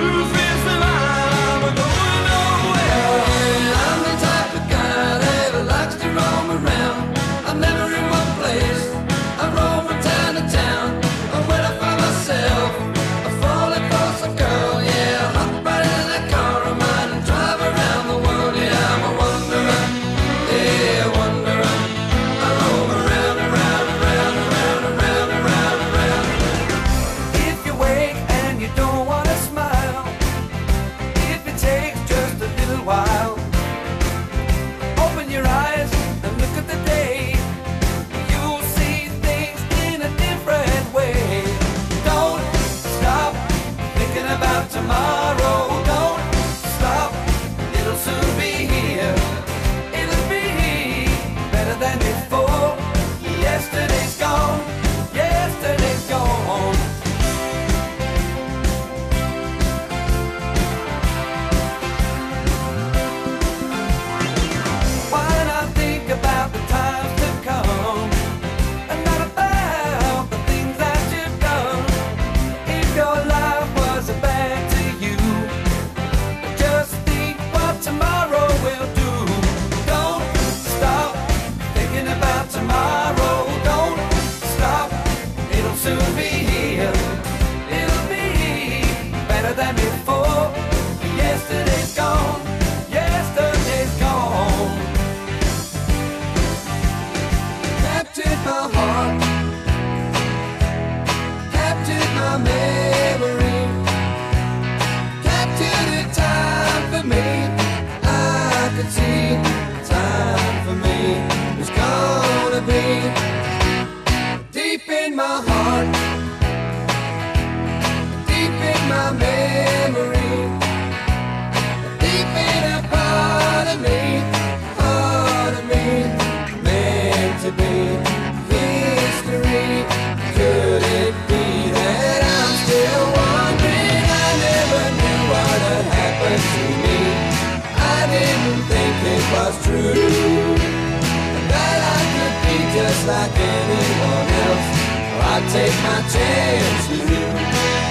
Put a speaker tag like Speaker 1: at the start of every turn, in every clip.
Speaker 1: You. Like anyone else. I'd take my chance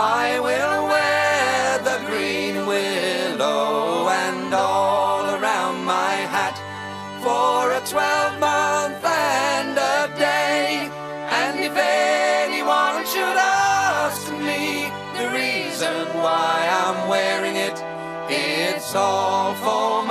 Speaker 1: I will wear the green willow and all around my hat for a twelve month and a day. And if anyone should ask me the reason why I'm wearing it, it's all for